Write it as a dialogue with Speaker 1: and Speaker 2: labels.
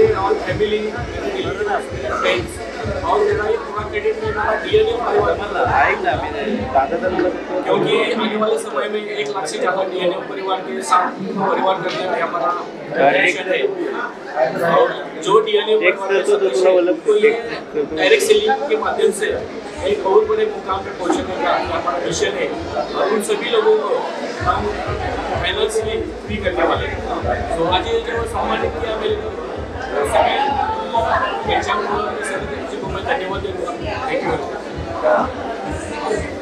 Speaker 1: मेरे all family मेरे friends और मेरा ये पूरा क्रेडिट मेरा डीएनए परिवार क्योंकि आने वाले समय में एक लाख से ज़्यादा डीएनए परिवार के साथ परिवार करने में हमारा है। और जो डीएनए परिवार के सदस्य ये डायरेक्ट सेलिंग के माध्यम से एक बहुत बड़े मुकाम पे पहुँचने का हमारा मिशन है। और उन सभी लोगों को हम फाइनेंशियली फ्री करने वाले हैं। तो आज ये जो सम्मानित किया मेरे yang sama seperti pemerintah Dewan Thank you.